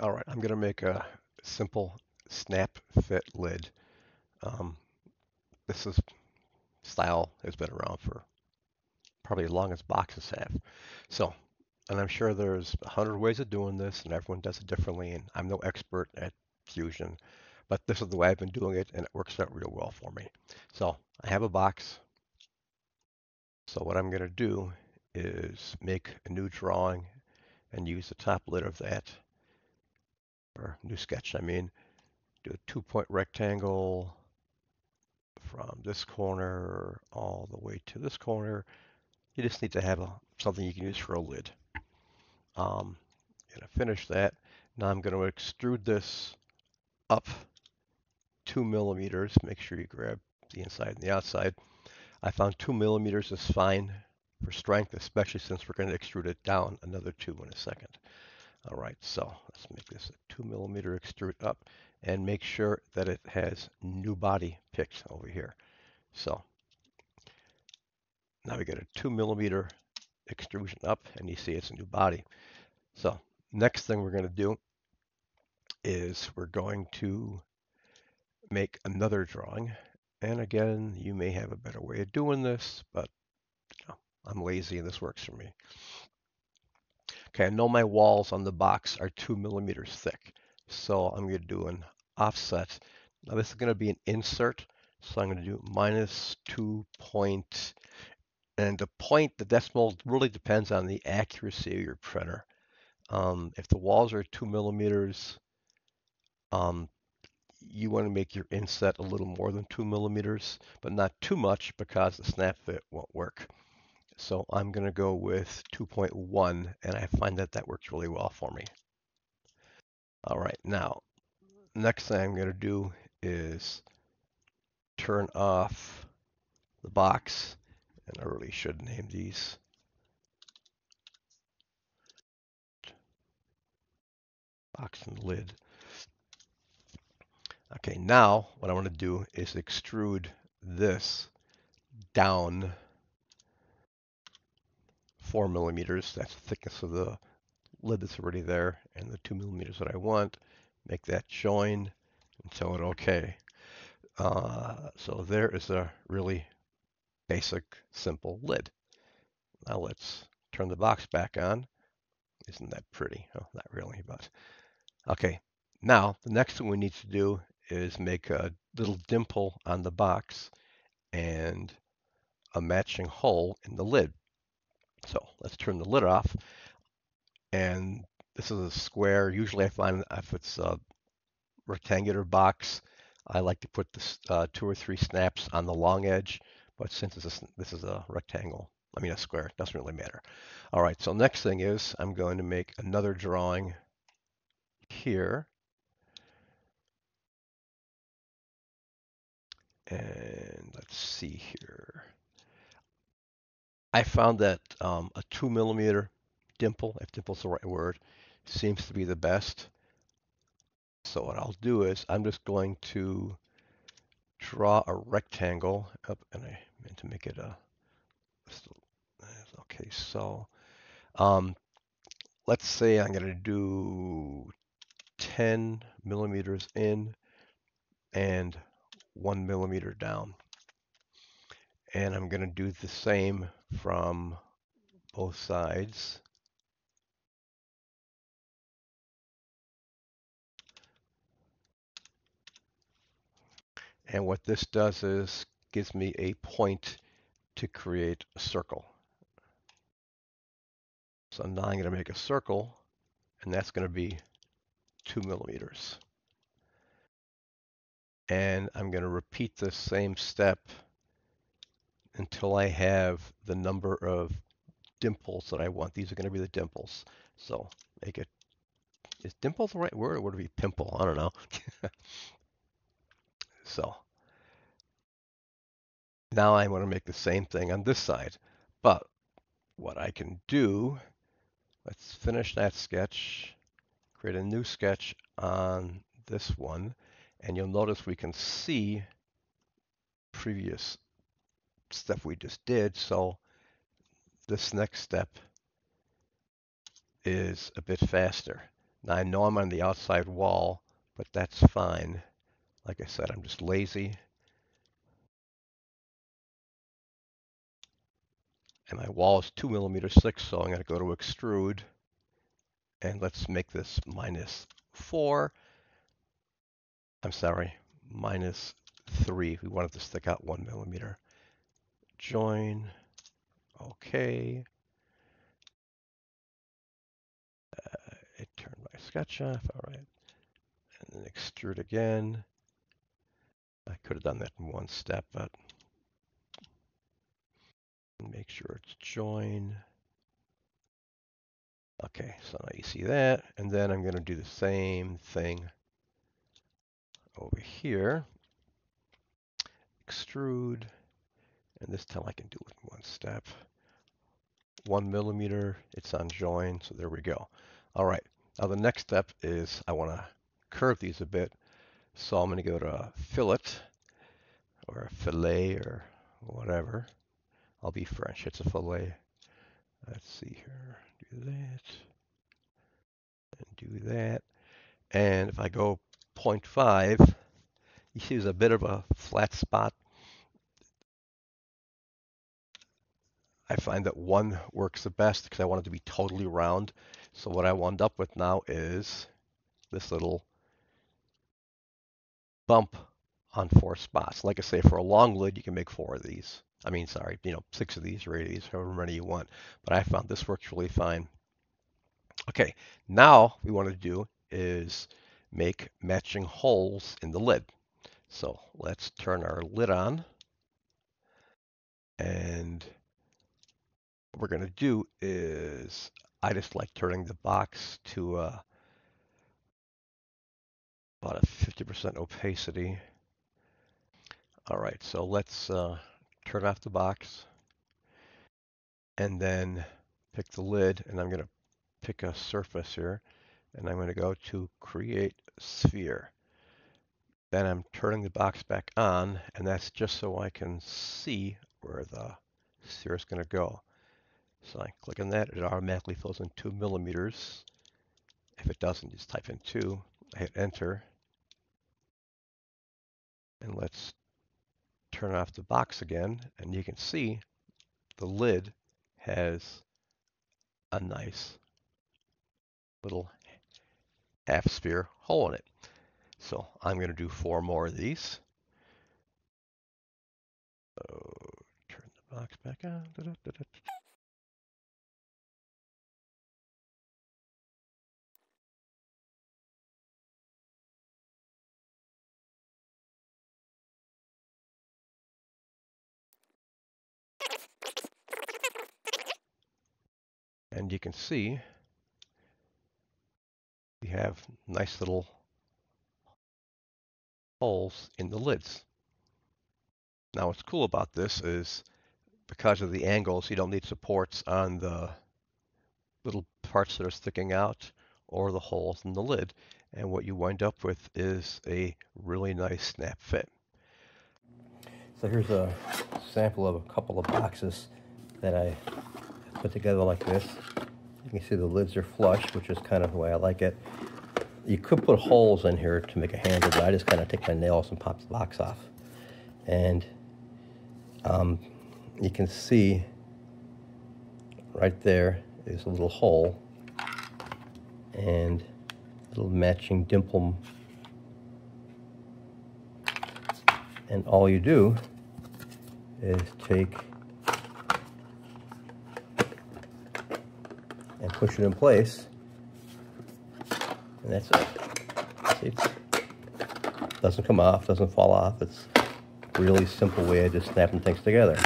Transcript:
All right, I'm going to make a simple snap fit lid. Um, this is style has been around for probably as long as boxes have. So, and I'm sure there's a hundred ways of doing this and everyone does it differently and I'm no expert at Fusion, but this is the way I've been doing it and it works out real well for me. So I have a box. So what I'm going to do is make a new drawing and use the top lid of that or new sketch, I mean, do a two point rectangle from this corner all the way to this corner. You just need to have a, something you can use for a lid. Um, gonna finish that. Now I'm going to extrude this up two millimeters. Make sure you grab the inside and the outside. I found two millimeters is fine for strength, especially since we're going to extrude it down another two in a second. All right, so let's make this a two millimeter extrude up and make sure that it has new body picked over here. So now we get a two millimeter extrusion up and you see it's a new body. So next thing we're going to do is we're going to make another drawing. And again, you may have a better way of doing this, but you know, I'm lazy and this works for me. Okay, I know my walls on the box are two millimeters thick. So I'm going to do an offset. Now this is going to be an insert. So I'm going to do minus two point, and the point, the decimal really depends on the accuracy of your printer. Um, if the walls are two millimeters, um, you want to make your inset a little more than two millimeters, but not too much because the snap fit won't work. So I'm going to go with 2.1 and I find that that works really well for me. All right, now, next thing I'm going to do is turn off the box and I really should name these. Box and lid. Okay, now what I want to do is extrude this down four millimeters. That's the thickness of the lid that's already there and the two millimeters that I want. Make that join and tell it okay. Uh, so there is a really basic, simple lid. Now let's turn the box back on. Isn't that pretty? Oh, not really, but okay. Now the next thing we need to do is make a little dimple on the box and a matching hole in the lid. So let's turn the lid off. And this is a square. Usually I find if it's a rectangular box, I like to put this, uh, two or three snaps on the long edge. But since a, this is a rectangle, I mean a square, it doesn't really matter. All right, so next thing is I'm going to make another drawing here. And let's see here. I found that um, a two millimeter dimple, if dimple's the right word, seems to be the best. So what I'll do is I'm just going to draw a rectangle up and I meant to make it a okay so um, let's say I'm going to do 10 millimeters in and one millimeter down and I'm going to do the same from both sides. And what this does is gives me a point to create a circle. So now I'm going to make a circle, and that's going to be two millimeters. And I'm going to repeat the same step until I have the number of dimples that I want. These are going to be the dimples. So make it, is dimple the right word or would it be pimple? I don't know. so now I want to make the same thing on this side. But what I can do, let's finish that sketch, create a new sketch on this one, and you'll notice we can see previous stuff we just did. So this next step is a bit faster. Now I know I'm on the outside wall, but that's fine. Like I said, I'm just lazy. And my wall is two millimeters thick, so I'm gonna go to extrude. And let's make this minus four. I'm sorry, minus three. We wanted to stick out one millimeter. Join, okay. Uh, it turned my sketch off, all right. And then extrude again. I could have done that in one step, but make sure it's join. Okay, so now you see that, and then I'm going to do the same thing over here. Extrude, and this time I can do it in one step. One millimeter, it's on join, so there we go. All right, now the next step is I want to curve these a bit. So I'm to go to fillet, or fillet, or whatever. I'll be French, it's a fillet. Let's see here, do that, and do that. And if I go 0.5, you see there's a bit of a flat spot. I find that one works the best because I want it to be totally round. So what I wound up with now is this little bump on four spots. Like I say, for a long lid, you can make four of these. I mean, sorry, you know, six of these or eight of these, however many you want. But I found this works really fine. Okay, now we want to do is make matching holes in the lid. So let's turn our lid on. And what we're going to do is, I just like turning the box to uh, about a 50% opacity. All right, so let's uh, turn off the box and then pick the lid and I'm going to pick a surface here and I'm going to go to create sphere. Then I'm turning the box back on and that's just so I can see where the sphere is going to go. So I click on that, it automatically fills in two millimeters. If it doesn't, just type in two. I hit enter. And let's turn off the box again, and you can see the lid has a nice little half sphere hole in it. So I'm going to do four more of these. So turn the box back on. Da -da -da And you can see we have nice little holes in the lids. Now what's cool about this is because of the angles, you don't need supports on the little parts that are sticking out or the holes in the lid. And what you wind up with is a really nice snap fit. So here's a sample of a couple of boxes that I put together like this. You can see the lids are flush, which is kind of the way I like it. You could put holes in here to make a handle, but I just kind of take my nails and pop the box off. And um, you can see right there is a little hole and a little matching dimple. And all you do is take and push it in place. And that's it. See, it doesn't come off, doesn't fall off. It's a really simple way of just snapping things together.